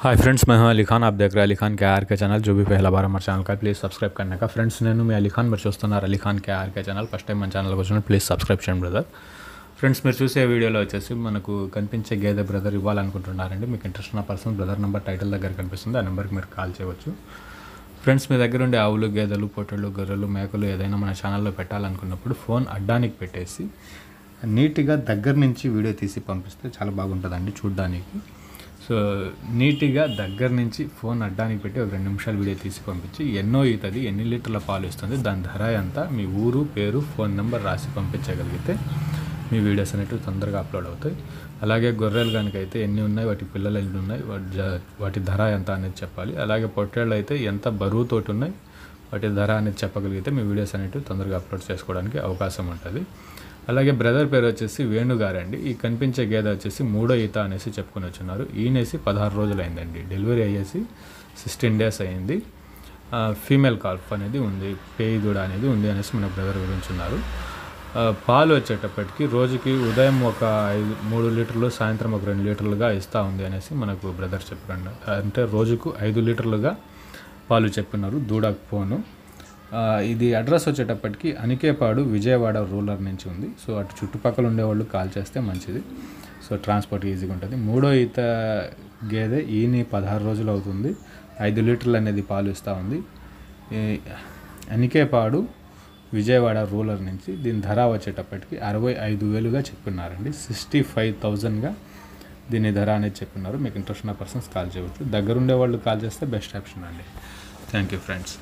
Hi friends मैं हूं अली खान आप देख रहे हैं अली खान के आर के ఛానల్ जो भी पहला बार हमारे ఛానల్ का ప్లీజ్ సబ్స్క్రైబ్ करने का ఫ్రెండ్స్ నేను మీ అలీ ఖాన్ మీరు చూస్తున్నారు Ali Khan K RK channel first time మన ఛానల్కి వచ్చిన ప్లీజ్ సబ్స్క్రైబ్ చేయండి బ్రదర్ ఫ్రెండ్స్ మీరు చూసే వీడియోలో వచ్చేసి మనకు కనిపించే గేదె బ్రదర్ ఇవ్వాలనుకుంటున్నారండి మీకు ఇంట్రెస్ట్ ఉన్న పర్సన్ బ్రదర్ నెంబర్ టైటిల్ దగ్గర కనిపిస్తుంది ఆ నెంబర్కి మీరు కాల్ చేయవచ్చు ఫ్రెండ్స్ మీ దగ్గర ఉండే ఆవులు గేదెలు పొట్టలు గొర్రెలు మేకలు ఏదైనా మన ఛానల్లో పెట్టాలనుకున్నప్పుడు ఫోన్ అడ్డానికి పెట్టేసి నీట్గా దగ్గర నుంచి వీడియో తీసి పంపిస్తే చాలా బాగుంటుందండి చూడ్డానికి సో నీట్గా దగ్గర నుంచి ఫోన్ అడ్డానికి పెట్టి ఒక రెండు నిమిషాలు వీడియో తీసి పంపించి ఎన్నో అవుతుంది ఎన్ని లీటర్ల పాలు ఇస్తుంది దాని ధర ఎంత మీ ఊరు పేరు ఫోన్ నెంబర్ రాసి పంపించగలిగితే మీ వీడియోస్ అనేవి తొందరగా అప్లోడ్ అవుతాయి. అలాగే గొర్రెలు కనుక అయితే ఎన్ని ఉన్నాయి వాటి పిల్లలు ఎన్ని ఉన్నాయి వాటి వాటి ధర ఎంత అనేది చెప్పాలి. అలాగే పొట్టేళ్ళు అయితే ఎంత బరువుతోటి ఉన్నాయి వాటి ధర అనేది చెప్పగలిగితే మీ వీడియోస్ అనేవి తొందరగా అప్లోడ్ చేసుకోవడానికి అవకాశం ఉంటుంది. అలాగే బ్రదర్ పేరు వచ్చేసి వేణుగారండి ఈ కనిపించే గేదె వచ్చేసి మూడో ఈత అనేసి చెప్పుకొని వచ్చున్నారు. ఈయనేసి పదహారు రోజులు అయిందండి డెలివరీ అయ్యేసి సిక్స్టీన్ డేస్ అయింది ఫీమేల్ కాల్ఫ్ అనేది ఉంది. పేయి దూడ అనేది ఉంది అనేసి మన బ్రదర్ గురించి ఉన్నారు పాలు వచ్చేటప్పటికి రోజుకి ఉదయం ఒక ఐదు మూడు లీటర్లు సాయంత్రం ఒక రెండు లీటర్లుగా ఇస్తూ ఉంది అనేసి మనకు బ్రదర్ చెప్పండి అంటే రోజుకు ఐదు లీటర్లుగా పాలు చెప్పినారు. దూడకు ఫోను ఇది అడ్రస్ వచ్చేటప్పటికి అనికేపాడు విజయవాడ రూలర్ నుంచి ఉంది. సో అటు చుట్టుపక్కల ఉండేవాళ్ళు కాల్ చేస్తే మంచిది. సో ట్రాన్స్పోర్ట్ ఈజీగా ఉంటుంది. మూడో ఈత గేదె ఈని పదహారు రోజులు అవుతుంది. ఐదు లీటర్లు అనేది పాలు ఇస్తూ ఉంది. అనికేపాడు విజయవాడ రూలర్ నుంచి దీని ధర వచ్చేటప్పటికి అరవై ఐదు వేలుగా చెప్పున్నారండి. సిక్స్టీ ఫైవ్ థౌజండ్గా దీని ధర అనేది చెప్పున్నారు. మీకు ఇంట్రెస్ట్ ఉన్న పర్సన్స్ కాల్ చేయవచ్చు. దగ్గరుండే వాళ్ళు కాల్ చేస్తే బెస్ట్ ఆప్షన్ అండి. Thank you friends